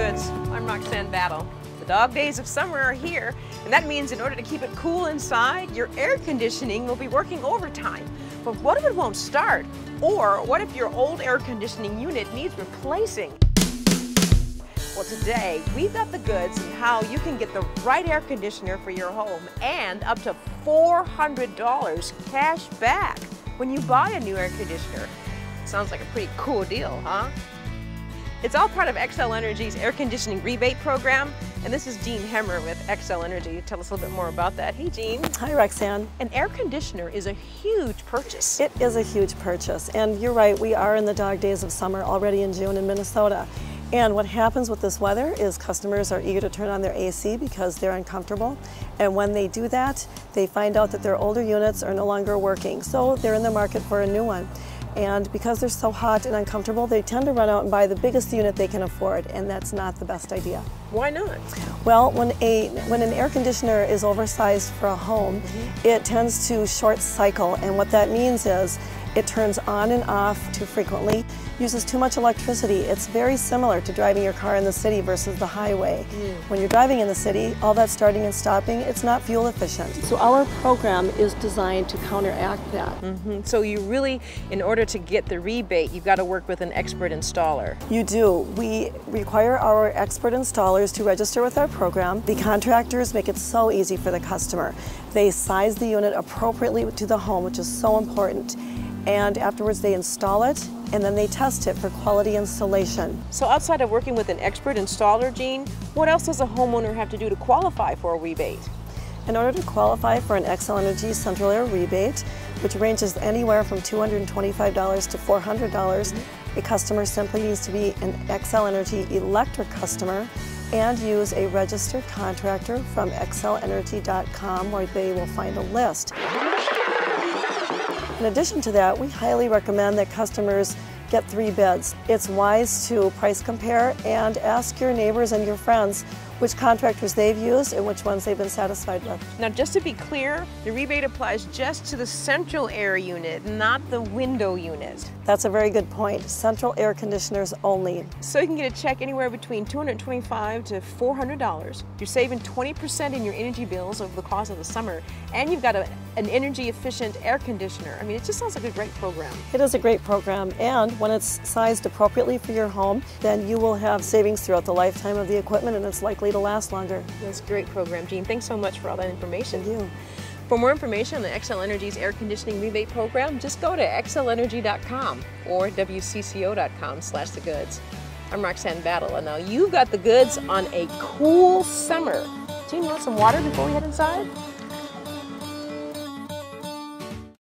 I'm Roxane Battle. The dog days of summer are here, and that means in order to keep it cool inside, your air conditioning will be working overtime. But what if it won't start? Or what if your old air conditioning unit needs replacing? Well, today we've got the goods on how you can get the right air conditioner for your home and up to $400 cash back when you buy a new air conditioner. Sounds like a pretty cool deal, huh? It's all part of Xcel Energy's air conditioning rebate program. And this is Jean Hammer with Xcel Energy. Tell us a little bit more about that. Hey, Jean. Hi, Roxane. An air conditioner is a huge purchase. It is a huge purchase. And you're right, we are in the dog days of summer already in June in Minnesota. And what happens with this weather is customers are eager to turn on their AC because they're uncomfortable. And when they do that, they find out that their older units are no longer working. So they're in the market for a new one. And because they're so hot and uncomfortable, they tend to run out and buy the biggest unit they can afford, and that's not the best idea. Why not? Well, when, a, when an air conditioner is oversized for a home, mm -hmm. it tends to short cycle, and what that means is it turns on and off too frequently, uses too much electricity. It's very similar to driving your car in the city versus the highway. Mm. When you're driving in the city, all that starting and stopping, it's not fuel efficient. So our program is designed to counteract that. Mm -hmm. So you really, in order to get the rebate, you've got to work with an expert installer. You do. We require our expert installers to register with our program. The contractors make it so easy for the customer. They size the unit appropriately to the home, which is so important and afterwards they install it and then they test it for quality installation. So outside of working with an expert installer, Jean, what else does a homeowner have to do to qualify for a rebate? In order to qualify for an Xcel Energy Central Air rebate, which ranges anywhere from $225 to $400, dollars a customer simply needs to be an Xcel Energy electric customer and use a registered contractor from xcelenergy.com where they will find a list. In addition to that, we highly recommend that customers get three bids. It's wise to price compare and ask your neighbors and your friends which contractors they've used and which ones they've been satisfied with. Now just to be clear, the rebate applies just to the central air unit, not the window unit. That's a very good point. Central air conditioners only. So you can get a check anywhere between 225 to $400. You're saving 20% in your energy bills over the course of the summer, and you've got a, an energy efficient air conditioner. I mean, it just sounds like a great program. It is a great program, and when it's sized appropriately for your home, then you will have savings throughout the lifetime of the equipment, and it's likely to last longer. That's a great program, Jean. Thanks so much for all that information. Thank you. For more information on the Xcel Energy's air conditioning rebate program, just go to xcelenergy.com or wcco.com slash the goods. I'm Roxane Battle, and now you've got the goods on a cool summer. Do you want some water before we head inside?